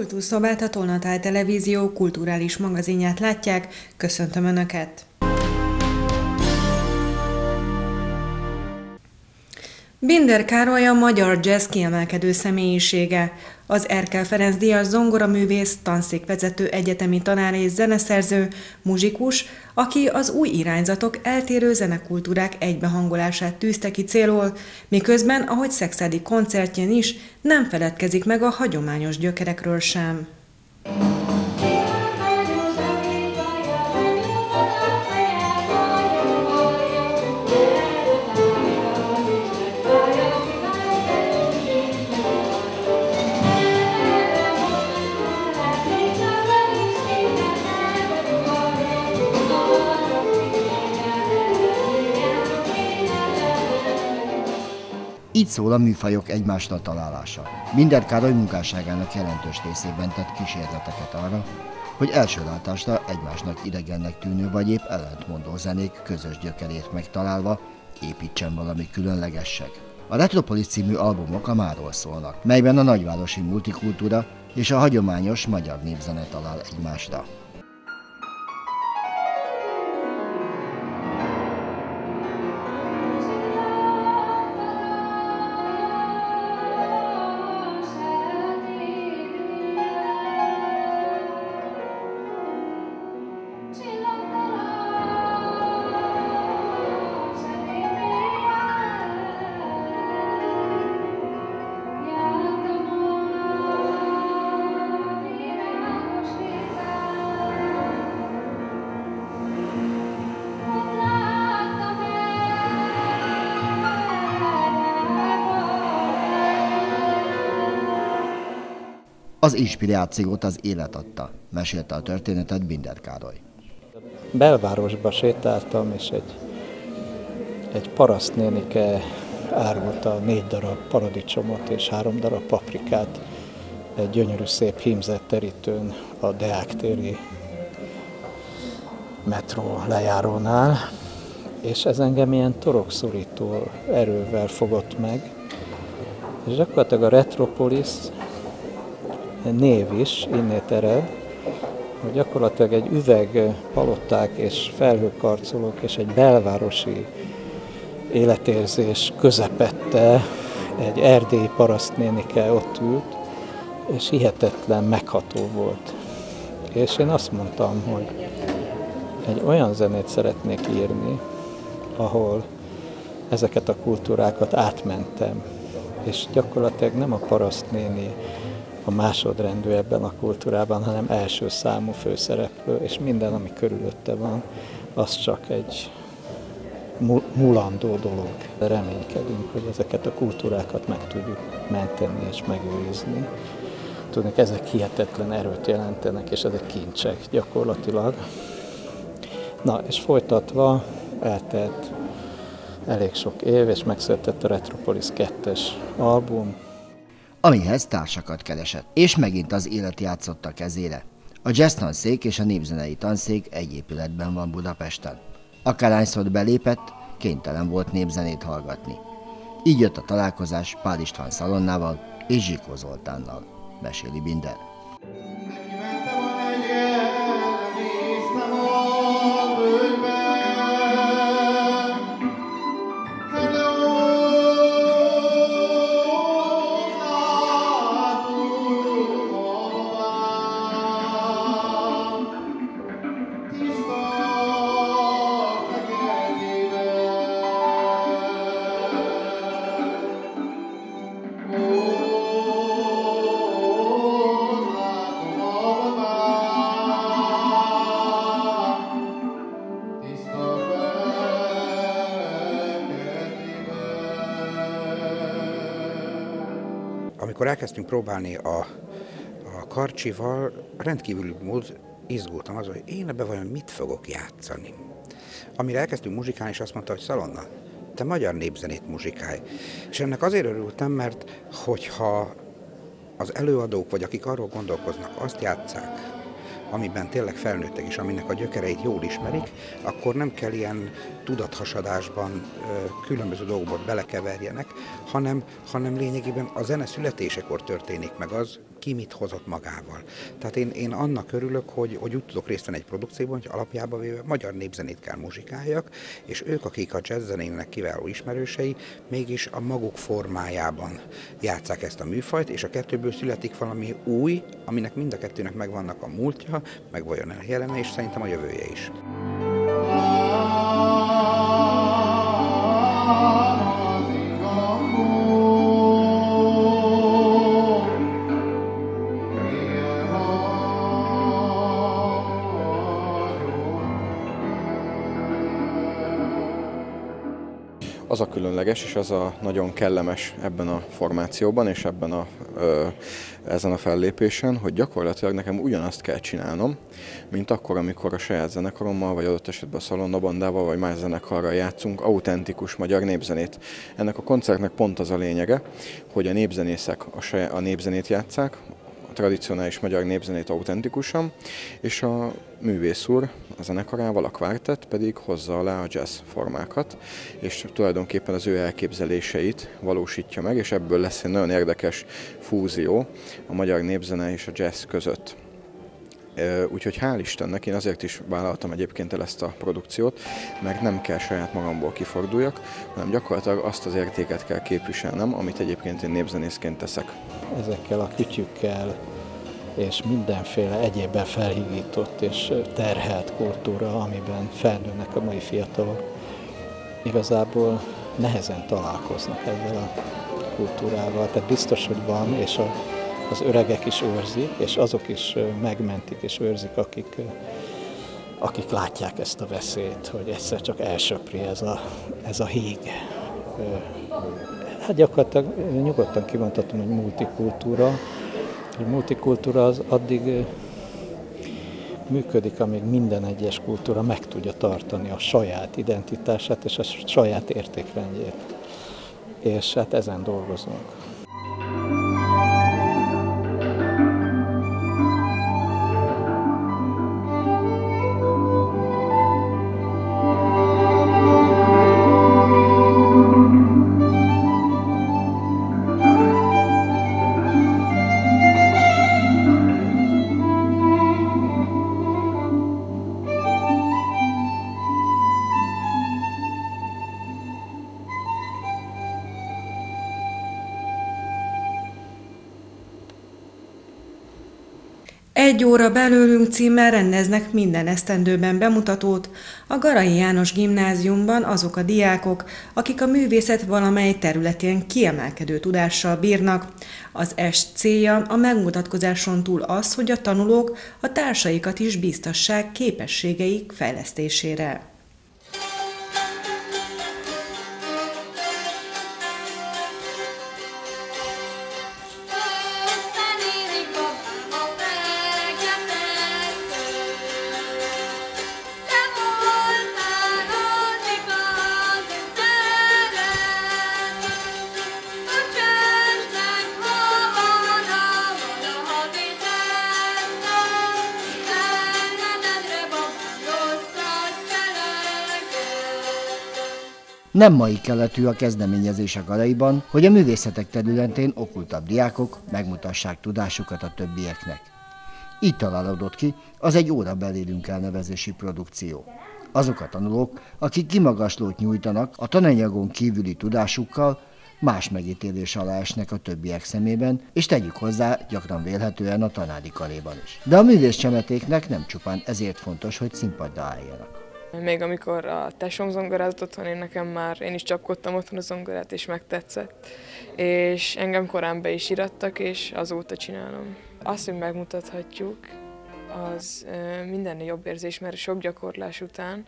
Kultúrszobát a Tolnatál Televízió kulturális magazinját látják. Köszöntöm Önöket! Binder Károly a magyar jazz kiemelkedő személyisége. Az Erkel Ferenc Díjas zongoraművész, tanszékvezető egyetemi tanár és zeneszerző, muzsikus, aki az új irányzatok eltérő zenekultúrák egybehangolását tűzte ki célul, miközben, ahogy szexádi koncertjén is, nem feledkezik meg a hagyományos gyökerekről sem. Így szól a műfajok egymásra találása. Minden Károly munkásságának jelentős részében tett kísérleteket arra, hogy első látásra egymásnak idegennek tűnő vagy épp ellentmondó zenék közös gyökerét megtalálva építsen valami különlegesség. A Retropolis című albumok a máról szólnak, melyben a nagyvárosi multikultúra és a hagyományos magyar népzene talál egymásra. Az inspirációt az élet adta, mesélte a történetet Binder Károly. Belvárosba sétáltam, és egy, egy parasztnénike árulta négy darab paradicsomot és három darab paprikát egy gyönyörű szép hímzett terítőn a Deák téri metró lejárónál, és ez engem ilyen torokszorító erővel fogott meg, és gyakorlatilag a Retropolis név is innét ered, hogy gyakorlatilag egy üveg palották és felhőkarcolók és egy belvárosi életérzés közepette egy erdélyi parasztnénike ott ült, és hihetetlen megható volt. És én azt mondtam, hogy egy olyan zenét szeretnék írni, ahol ezeket a kultúrákat átmentem, és gyakorlatilag nem a parasztnéni a másodrendű ebben a kultúrában, hanem első számú főszereplő, és minden, ami körülötte van, az csak egy mulandó dolog. Reménykedünk, hogy ezeket a kultúrákat meg tudjuk menteni és megőrizni. Tudnék, ezek hihetetlen erőt jelentenek, és ezek kincsek gyakorlatilag. Na, és folytatva eltelt elég sok év, és megszületett a Retropolis 2-es album, amihez társakat keresett, és megint az élet játszott a kezére. A jazz tanszék és a népzenei tanszék egy épületben van Budapesten. Akárhányszor belépett, kénytelen volt népzenét hallgatni. Így jött a találkozás Pál István Szalonnával és Zsikó Zoltánnal, meséli Binder. Elkezdtünk próbálni a, a karcsival, rendkívül mód izgultam azon, hogy én ebbe vajon mit fogok játszani. Amire elkezdtünk muzsikálni, és azt mondta, hogy Szalonna, te magyar népzenét muzsikálj. És ennek azért örültem, mert hogyha az előadók, vagy akik arról gondolkoznak, azt játszák, amiben tényleg felnőttek, és aminek a gyökereit jól ismerik, akkor nem kell ilyen tudathasadásban különböző dolgokba belekeverjenek, hanem, hanem lényegében a zene születésekor történik meg az, ki mit hozott magával. Tehát én, én annak örülök, hogy, hogy úgy tudok részt venni egy produkcióban, hogy alapjában véve magyar népzenét kell muzsikáljak, és ők, akik a jazzzenének kiváló ismerősei, mégis a maguk formájában játszák ezt a műfajt, és a kettőből születik valami új, aminek mind a kettőnek megvannak a múltja, meg vajon a jelene, és szerintem a jövője is. Az a különleges, és az a nagyon kellemes ebben a formációban, és ebben a, ezen a fellépésen, hogy gyakorlatilag nekem ugyanazt kell csinálnom, mint akkor, amikor a saját zenekarommal, vagy adott esetben a szalonnabandával, vagy más zenekarral játszunk autentikus magyar népzenét. Ennek a koncertnek pont az a lényege, hogy a népzenészek a, saját, a népzenét játszák, tradicionális magyar népzenét autentikusan, és a művész úr a zenekarával, a kvártett pedig hozza alá a jazz formákat, és tulajdonképpen az ő elképzeléseit valósítja meg, és ebből lesz egy nagyon érdekes fúzió a magyar népzene és a jazz között. Úgyhogy hál' Istennek én azért is vállaltam egyébként el ezt a produkciót, mert nem kell saját magamból kiforduljak, hanem gyakorlatilag azt az értéket kell képviselnem, amit egyébként én népzenészként teszek. Ezekkel a kütyükkel és mindenféle egyébben felhigított és terhelt kultúra, amiben felnőnek a mai fiatalok, igazából nehezen találkoznak ezzel a kultúrával. Tehát biztos, hogy van, és a az öregek is őrzik, és azok is megmentik és őrzik, akik, akik látják ezt a veszélyt, hogy egyszer csak elsöpri ez a, ez a híg. Hát gyakorlatilag nyugodtan kimondhatom, hogy multikultúra. Hogy multikultúra az addig működik, amíg minden egyes kultúra meg tudja tartani a saját identitását és a saját értékrendjét. És hát ezen dolgozunk. Egy óra belőlünk címmel rendeznek minden esztendőben bemutatót a Garai János gimnáziumban azok a diákok, akik a művészet valamely területén kiemelkedő tudással bírnak. Az est célja a megmutatkozáson túl az, hogy a tanulók a társaikat is biztassák képességeik fejlesztésére. Nem mai keletű a kezdeményezés a galaiban, hogy a művészetek területén okultabb diákok megmutassák tudásukat a többieknek. Így találódott ki az egy óra belélünk elnevezési produkció. Azok a tanulók, akik kimagaslót nyújtanak a tananyagon kívüli tudásukkal, más megítélés alá esnek a többiek szemében, és tegyük hozzá gyakran vélhetően a tanári kaléban is. De a művész csemetéknek nem csupán ezért fontos, hogy színpadra álljanak. Még amikor a tesóm zongorázott otthon, én nekem már, én is csapkodtam otthon a zongorát, és megtetszett. És engem korán be is irattak, és azóta csinálom. Azt, hogy megmutathatjuk, az minden jobb érzés, mert sok gyakorlás után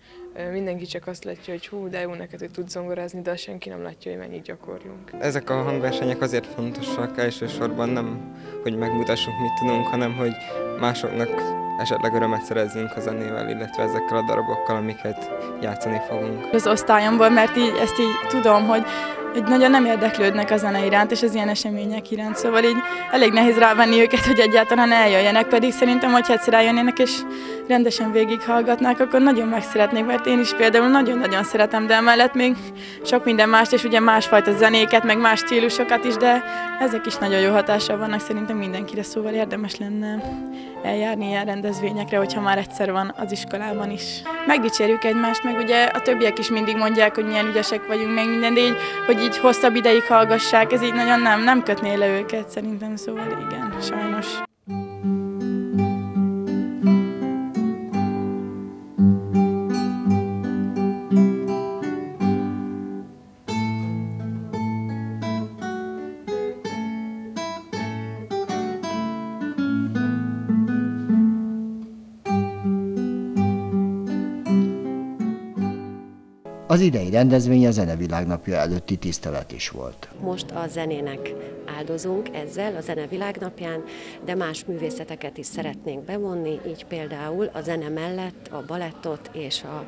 mindenki csak azt látja, hogy hú, de jó neked, hogy tudsz zongorázni, de senki nem látja, hogy mennyit gyakorlunk. Ezek a hangversenyek azért fontosak elsősorban nem, hogy megmutassuk, mit tudunk, hanem hogy másoknak esetleg örömet szerezzünk a zenével, illetve ezekkel a darabokkal, amiket játszani fogunk. Az osztályomból, mert így ezt így tudom, hogy hogy nagyon nem érdeklődnek a zene iránt, és az ilyen események iránt, szóval így elég nehéz rávenni őket, hogy egyáltalán eljöjjenek, pedig szerintem, hogy egyszer eljönnének, és rendesen végighallgatnák, akkor nagyon megszeretnék, mert én is például nagyon-nagyon szeretem, de emellett még sok minden mást, és ugye másfajta zenéket, meg más stílusokat is, de ezek is nagyon jó hatással vannak szerintem mindenkire, szóval érdemes lenne eljárni ilyen rendezvényekre, hogyha már egyszer van az iskolában is. Megdicsérjük egymást, meg ugye a többiek is mindig mondják, hogy milyen ügyesek vagyunk, meg minden, de így, hogy így hosszabb ideig hallgassák, ez így nagyon nem, nem kötné le őket szerintem, szóval igen, sajnos. Az idei rendezvény a Zenevilágnapja előtti tisztelet is volt. Most a zenének áldozunk ezzel a Zenevilágnapján, de más művészeteket is szeretnénk bevonni, így például a zene mellett a balettot és a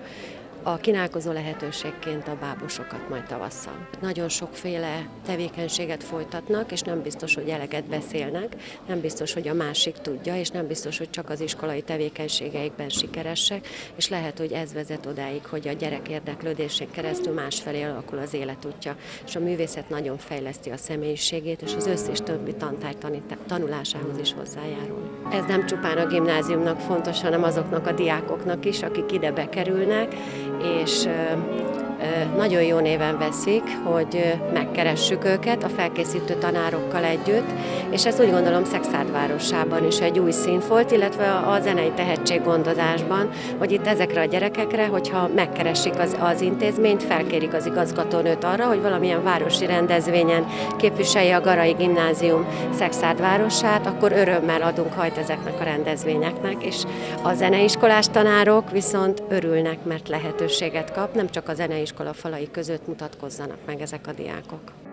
a kínálkozó lehetőségként a bábosokat majd tavasszal. Nagyon sokféle tevékenységet folytatnak, és nem biztos, hogy eleget beszélnek, nem biztos, hogy a másik tudja, és nem biztos, hogy csak az iskolai tevékenységeikben sikeresek, és lehet, hogy ez vezet odáig, hogy a gyerek érdeklődésén keresztül másfelé alakul az életútja, és a művészet nagyon fejleszti a személyiségét, és az összes többi tantárgy tanulásához is hozzájárul. Ez nem csupán a gimnáziumnak fontos, hanem azoknak a diákoknak is, akik ide bekerülnek, és nagyon jó néven veszik, hogy megkeressük őket a felkészítő tanárokkal együtt, és ez úgy gondolom Szexárd városában is egy új szint volt, illetve a zenei tehetséggondozásban, hogy itt ezekre a gyerekekre, hogyha megkeresik az, az intézményt, felkérik az igazgatónőt arra, hogy valamilyen városi rendezvényen képviselje a Garai Gimnázium Szexárd városát, akkor örömmel adunk hajt ezeknek a rendezvényeknek, és a zeneiskolás tanárok viszont örülnek, mert lehetőséget kap, nem csak a zeneiskola iskola falai között mutatkozzanak meg ezek a diákok.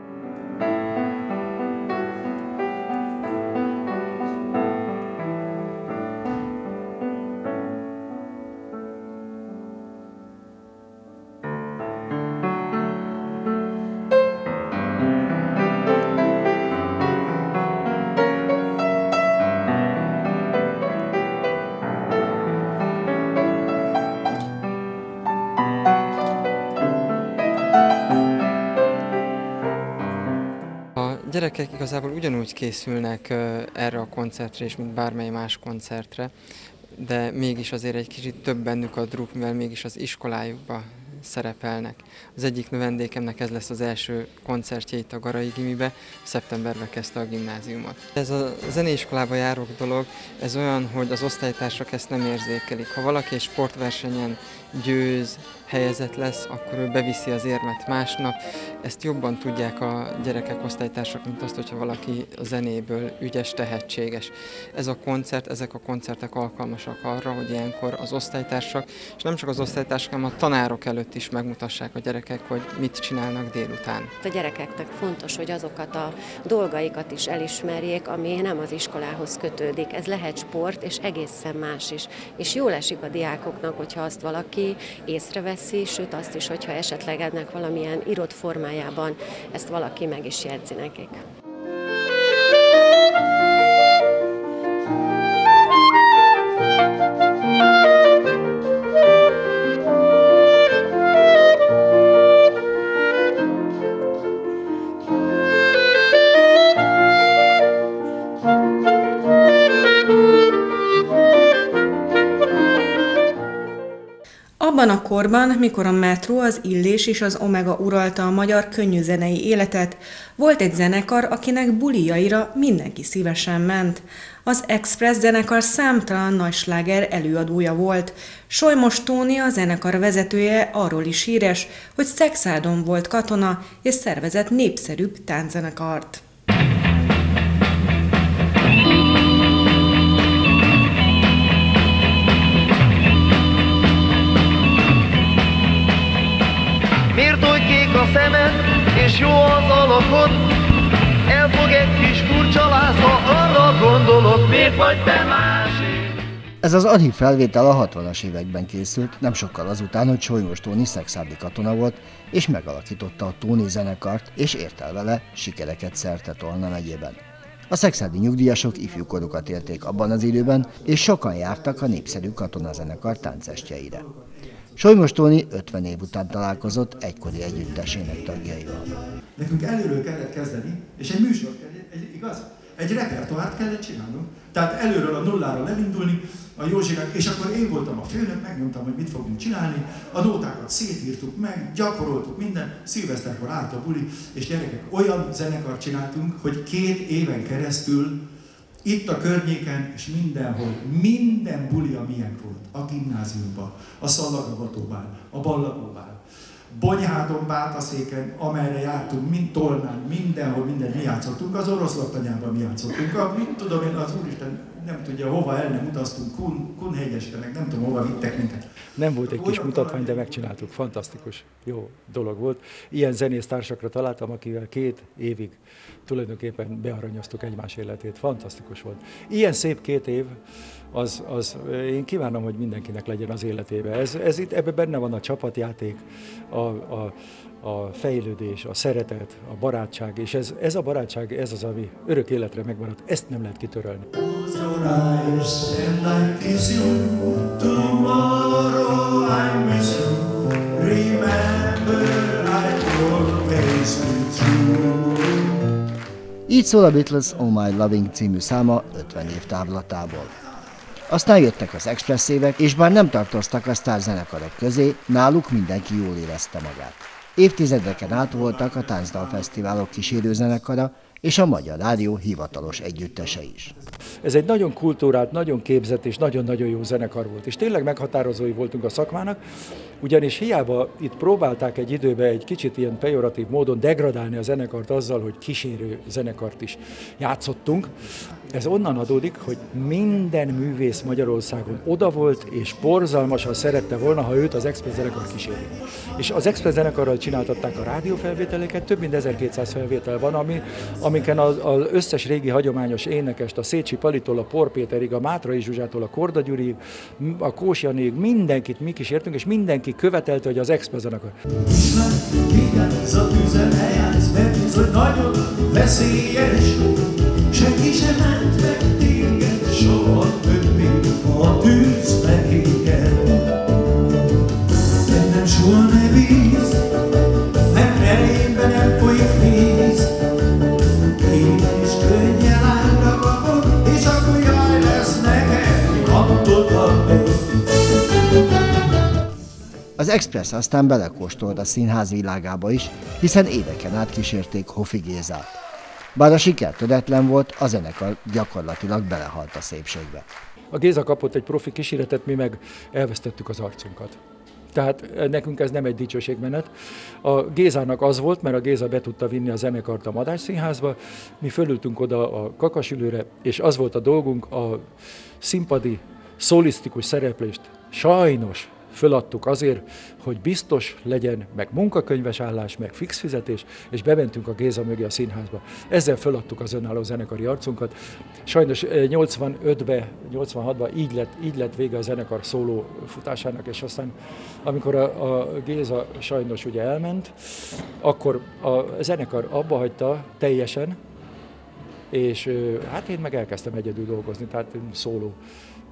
Gyerekek igazából ugyanúgy készülnek erre a koncertre is, mint bármely más koncertre, de mégis azért egy kicsit több bennük a druk, mivel mégis az iskolájukba szerepelnek. Az egyik növendékemnek ez lesz az első koncertje itt a Garai Gimibe, szeptemberben kezdte a gimnáziumot. Ez a zeneiskolába járó dolog, ez olyan, hogy az osztálytársak ezt nem érzékelik. Ha valaki egy sportversenyen győz, helyezett lesz, akkor ő beviszi az érmet másnap. Ezt jobban tudják a gyerekek, osztálytársak, mint azt, hogyha valaki a zenéből ügyes, tehetséges. Ez a koncert, ezek a koncertek alkalmasak arra, hogy ilyenkor az osztálytársak, és nem csak az osztálytársak, hanem a tanárok előtt is megmutassák a gyerekek, hogy mit csinálnak délután. A gyerekeknek fontos, hogy azokat a dolgaikat is elismerjék, ami nem az iskolához kötődik. Ez lehet sport, és egészen más is. És jól esik a diákoknak, hogyha azt valaki észrevesz, veszi, sőt azt is, hogyha esetleg ennek valamilyen írott formájában ezt valaki meg is jegyzi nekik. Korban, mikor a metró, az Illés és az Omega uralta a magyar könnyűzenei életet, volt egy zenekar, akinek bulijaira mindenki szívesen ment. Az Express zenekar számtalan nagy sláger előadója volt. Solymos Tóni, a zenekar vezetője arról is híres, hogy Szexádon volt katona és szervezett népszerűbb tánczenekart. És jó az alakod, elfog egy kis furcsa láz, arra gondolok, miért vagy te másik. Ez az archív felvétel a 60-as években készült, nem sokkal azután, hogy Solymos Tóni szexárdi katona volt, és megalakította a Tóni zenekart, és ért el vele sikereket szerte Tolna megyében. A szexádi nyugdíjasok ifjúkorukat élték abban az időben, és sokan jártak a népszerű katonazenekar táncestjeire. Solymos Tóni 50 év után találkozott egykori együttesének tagjaival. Nekünk előről kellett kezdeni, és egy műsor kellett, egy, igaz? Egy repertoárt kellett csinálnunk. Tehát előről a nulláról elindulni, a Józsinak, és akkor én voltam a főnök, megmondtam, hogy mit fogunk csinálni, a nótákat szétírtuk meg, gyakoroltuk minden, szilveszterkor állt a buli, és gyerekek, olyan zenekart csináltunk, hogy két éven keresztül itt a környéken, és mindenhol, minden buli, amilyen volt, a gimnáziumban, a Szalagavatóbán, a Ballagóbán, Bonyhádon, Bátaszéken, amerre jártunk, mind Tolnán, mindenhol, mindent mi játszottunk, az orosz laktanyában mi játszottunk, a, mit tudom én, az Úristen nem tudja, hova el nem utaztunk, Kun, Kunhegyesre, meg nem tudom, hova vittek minket. Nem volt egy kis mutatvány, de megcsináltuk. Fantasztikus, jó dolog volt. Ilyen zenésztársakra találtam, akivel két évig tulajdonképpen bearanyoztuk egymás életét. Fantasztikus volt. Ilyen szép két év, az, az én kívánom, hogy mindenkinek legyen az életébe. Ez, ez itt, ebben benne van a csapatjáték, a, a, a fejlődés, a szeretet, a barátság, és ez, ez a barátság, ez az, ami örök életre megmaradt, ezt nem lehet kitörölni. Így szól a Beatles Oh My Loving című száma 50 év távlatából. Aztán jöttek az expresszévek, és bár nem tartoztak a sztárzenekarok közé, náluk mindenki jól érezte magát. Évtizedeken át voltak a táncdalfesztiválok kísérőzenekara, és a Magyar Rádió hivatalos együttese is. Ez egy nagyon kultúrált, nagyon képzett és nagyon-nagyon jó zenekar volt. És tényleg meghatározói voltunk a szakmának, ugyanis hiába itt próbálták egy időben egy kicsit ilyen pejoratív módon degradálni a zenekart azzal, hogy kísérő zenekart is játszottunk, ez onnan adódik, hogy minden művész Magyarországon oda volt, és borzalmasan szerette volna, ha őt az Express zenekar kíséri. És az Express zenekarral csináltatták a rádiófelvételeket, több mint 1200 felvétel van, ami, amiken az, az összes régi hagyományos énekest, a Szécsi Palitól, a Por a Mátrai Zsuzsától, a Korda Gyuriig, a Kós Janig, mindenkit mi kísértünk, és mindenki követelte, hogy az Express zenekar. Ez a tűzen eljársz, mert bizony nagyon veszélyes, senki sem ment meg téged, soha többé a tűz megéged. Bennem soha ne víz, nem erémbe nem folyik víz, én is könnyen ágra és akkor jaj lesz nekem, attól Az Express aztán belekóstolt a színház világába is, hiszen éveken át kísérték Hofi Gézát. Bár a siker töretlen volt, a zenekar gyakorlatilag belehalt a szépségbe. A Géza kapott egy profi kísérletet, mi meg elvesztettük az arcunkat. Tehát nekünk ez nem egy dicsőségmenet. A Gézának az volt, mert a Géza be tudta vinni a zenekart a Madás Színházba, mi fölültünk oda a kakasülőre, és az volt a dolgunk, a színpadi, szolisztikus szereplést sajnos föladtuk azért, hogy biztos legyen, meg munkakönyves állás, meg fix fizetés, és bementünk a Géza mögé a színházba. Ezzel föladtuk az önálló zenekari arcunkat. Sajnos 85-ben, eh, 86-ban így lett, így lett vége a zenekar szóló futásának, és aztán amikor a, a Géza sajnos ugye elment, akkor a zenekar abba hagyta teljesen, és eh, hát én meg elkezdtem egyedül dolgozni, tehát szóló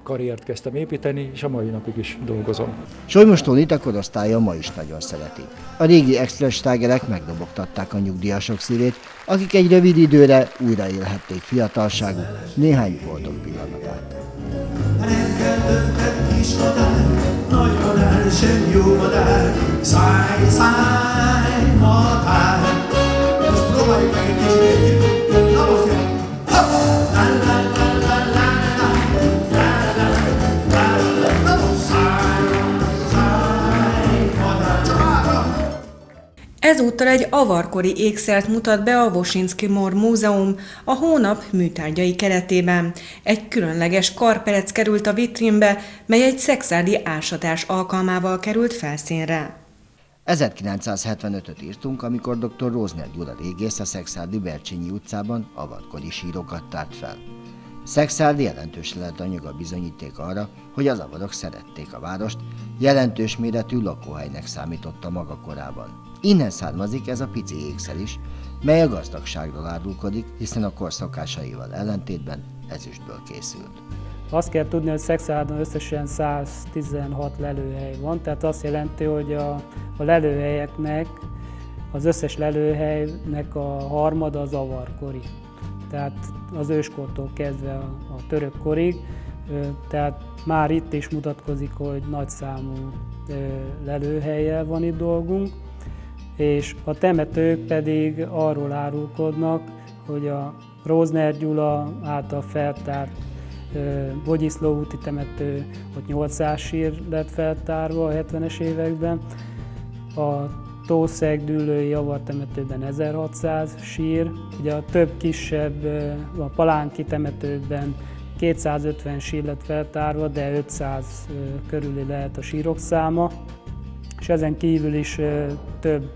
karriert kezdtem építeni, és a mai napig is dolgozom. Solymos Tónit a korosztálya ma is nagyon szereti. A régi express tágerek megdobogtatták a nyugdíjasok szívét, akik egy rövid időre újraélhették fiatalságuk néhány boldog pillanatát. Kis madár, nagy madár sem jó madár, száj, száj, madár. Most próbáljuk meg egy kicsit Ezúttal egy avarkori ékszert mutat be a Vosinski Mor Múzeum a hónap műtárgyai keretében. Egy különleges karperec került a vitrínbe, mely egy szexádi ásatás alkalmával került felszínre. 1975-öt írtunk, amikor dr. Rózner Gyula régész a Szexádi Bercsényi utcában avarkori sírokat tárt fel. Szexádi jelentős anyaga bizonyíték arra, hogy az avarok szerették a várost, jelentős méretű lakóhelynek számította maga korában. Innen származik ez a pici ékszer is, mely a gazdagságról árulkodik, hiszen a korszakásaival ellentétben ezüstből készült. Azt kell tudni, hogy Szexádon összesen 116 lelőhely van, tehát azt jelenti, hogy a, a lelőhelyeknek, az összes lelőhelynek a harmada az avarkori. Tehát az őskortól kezdve a, a török korig, tehát már itt is mutatkozik, hogy nagy számú lelőhelyel van itt dolgunk, és a temetők pedig arról árulkodnak, hogy a Rózner Gyula által feltárt Bogyiszló úti temető, ott 800 sír lett feltárva a 70-es években, a Tószeg Dűlői Javar temetőben 1600 sír, ugye a több kisebb, a Palánki temetőben 250 sír lett feltárva, de 500 körüli lehet a sírok száma, és ezen kívül is több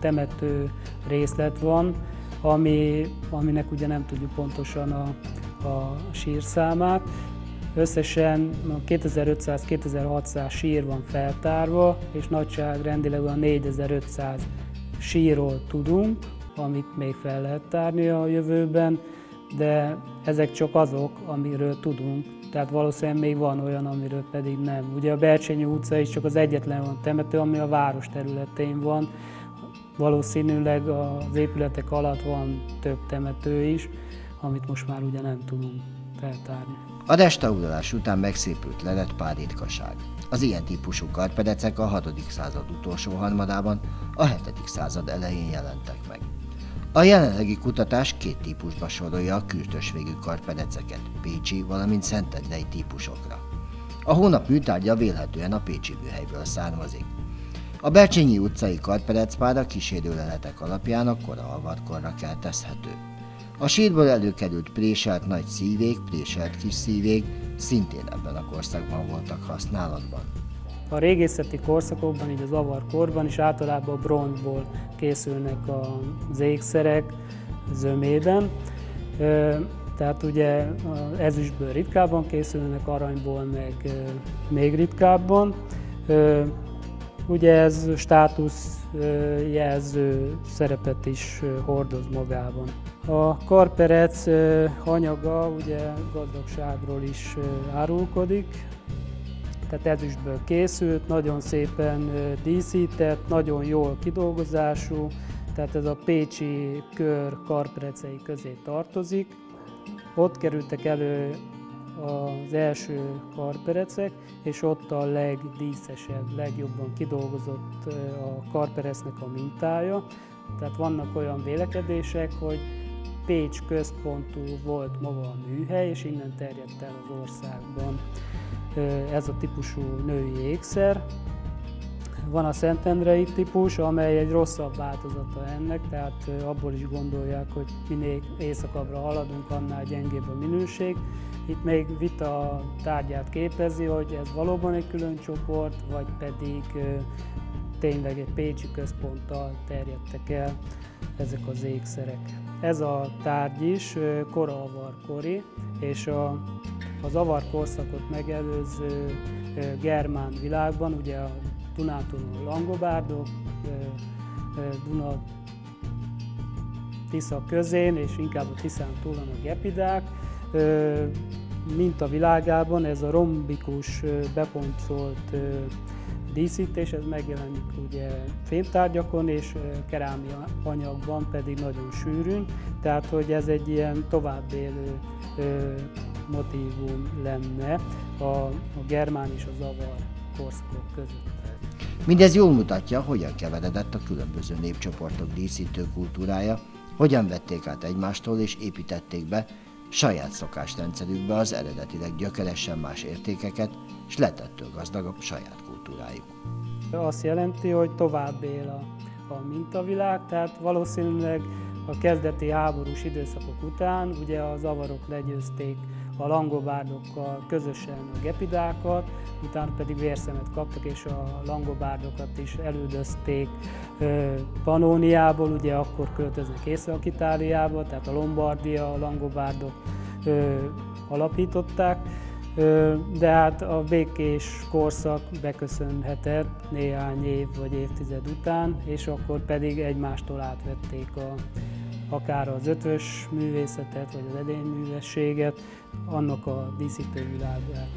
temető részlet van, ami, aminek ugye nem tudjuk pontosan a, a sírszámát. Összesen 2500-2600 sír van feltárva, és nagyságrendileg a 4500 sírról tudunk, amit még fel lehet tárni a jövőben, de ezek csak azok, amiről tudunk, tehát valószínűleg még van olyan, amiről pedig nem. Ugye a Bercsényi utca is csak az egyetlen olyan temető, ami a város területén van, valószínűleg az épületek alatt van több temető is, amit most már ugye nem tudunk feltárni. A restaurálás után megszépült le lett pár ritkaság. Az ilyen típusú karpedecek a 6. század utolsó harmadában, a 7. század elején jelentek meg. A jelenlegi kutatás két típusba sorolja a kültös végű karpedeceket, pécsi, valamint szentendrei típusokra. A hónap műtárgya vélhetően a pécsi műhelyből származik. A Bercsényi utcai karperecpár a kísérőleletek alapján a kora avatkorra keltezhető. A sírból előkerült préselt nagy szívék, préselt kis szívék szintén ebben a korszakban voltak használatban. A régészeti korszakokban, így az avarkorban is általában bronzból készülnek az ékszerek zömében. Tehát ugye ezüstből ritkábban készülnek, aranyból meg még ritkábban. Ugye ez státuszjelző szerepet is hordoz magában. A karperec anyaga ugye gazdagságról is árulkodik, tehát ezüstből készült, nagyon szépen díszített, nagyon jól kidolgozású, tehát ez a Pécsi kör karperecei közé tartozik. Ott kerültek elő az első karperecek, és ott a legdíszesebb, legjobban kidolgozott a karperecnek a mintája. Tehát vannak olyan vélekedések, hogy Pécs központú volt maga a műhely, és innen terjedt el az országban ez a típusú női ékszer. Van a Szentendrei típus, amely egy rosszabb változata ennek, tehát abból is gondolják, hogy minél éjszakabbra haladunk, annál gyengébb a minőség. Itt még vita tárgyát képezi, hogy ez valóban egy külön csoport, vagy pedig tényleg egy pécsi központtal terjedtek el ezek az ékszerek. Ez a tárgy is koraavarkori, és a, az avar korszakot megelőző germán világban, ugye a Dunától a langobárdok, Duna Tisza közén, és inkább a Tiszán túlon a gepidák, mint a világában ez a rombikus beponcolt díszítés, ez megjelenik ugye fémtárgyakon, és kerámia anyagban pedig nagyon sűrűn, tehát hogy ez egy ilyen továbbélő motívum lenne a, a germán és az avar korszakok között. Mindez jól mutatja, hogyan keveredett a különböző népcsoportok díszítő kultúrája, hogyan vették át egymástól és építették be saját szokásrendszerükbe az eredetileg gyökeresen más értékeket, és letettől gazdagabb saját kultúrájuk. Azt jelenti, hogy tovább él a, a mintavilág, tehát valószínűleg a kezdeti háborús időszakok után ugye az avarok legyőzték a langobárdokkal közösen a gepidákat, utána pedig vérszemet kaptak, és a langobárdokat is elődözték Panóniából, ugye akkor költöznek Észak-Itáliába, tehát a Lombardia, a langobárdok alapították, de hát a békés korszak beköszönhetett néhány év vagy évtized után, és akkor pedig egymástól átvették a, akár az ötös művészetet, vagy az edényművességet, annak a díszítővilágát.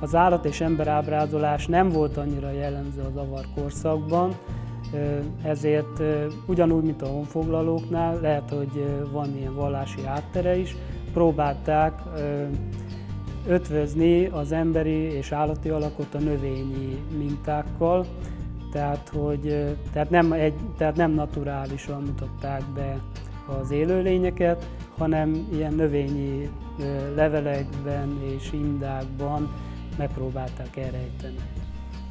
Az állat és ember ábrázolás nem volt annyira jellemző az avar korszakban, ezért ugyanúgy, mint a honfoglalóknál, lehet, hogy van ilyen vallási áttere is, próbálták ötvözni az emberi és állati alakot a növényi mintákkal, tehát, hogy, tehát, nem, egy, tehát nem naturálisan mutatták be az élőlényeket, hanem ilyen növényi levelekben és indákban megpróbálták elrejteni.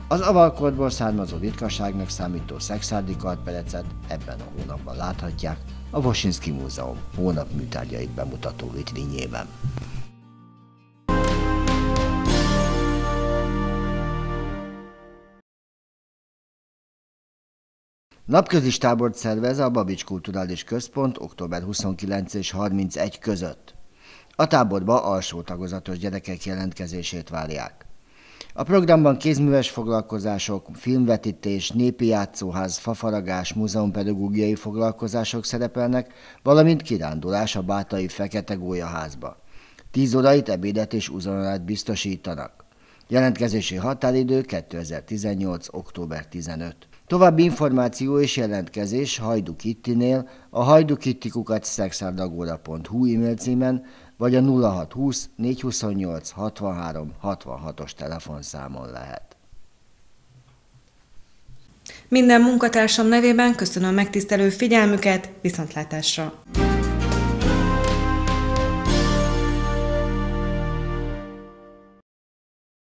Az avalkorból származó ritkaságnak számító szexárdi karperecet ebben a hónapban láthatják a Vosinski Múzeum hónap műtárgyait bemutató vitrínjében. Napközis tábort szervez a Babics Kulturális Központ október 29 és 31 között. A táborba alsó tagozatos gyerekek jelentkezését várják. A programban kézműves foglalkozások, filmvetítés, népi játszóház, fafaragás, múzeumpedagógiai foglalkozások szerepelnek, valamint kirándulás a Bátai Fekete Gólyaházba. Tíz órait ebédet és uzonalát biztosítanak. Jelentkezési határidő 2018. október 15. További információ és jelentkezés Hajdu Kittinél a hajdukittikukat szexárdagóra.hu e-mail címen, vagy a 0620 428 63 66-os telefonszámon lehet. Minden munkatársam nevében köszönöm megtisztelő figyelmüket, viszontlátásra!